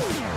Yeah.